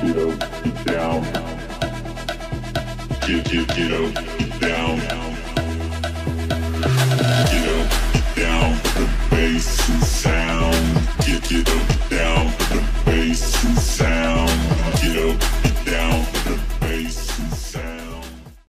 get up, down, get, get, get up.